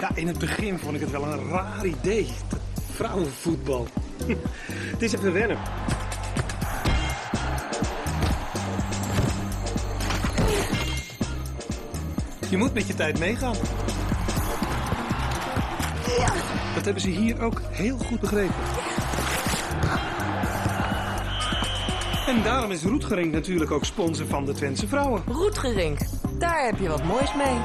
Ja, in het begin vond ik het wel een raar idee. Dat vrouwenvoetbal. het is even wennen. Je moet met je tijd meegaan. Dat hebben ze hier ook heel goed begrepen. En daarom is Roetgerink natuurlijk ook sponsor van de Twentse vrouwen. Roetgerink, daar heb je wat moois mee.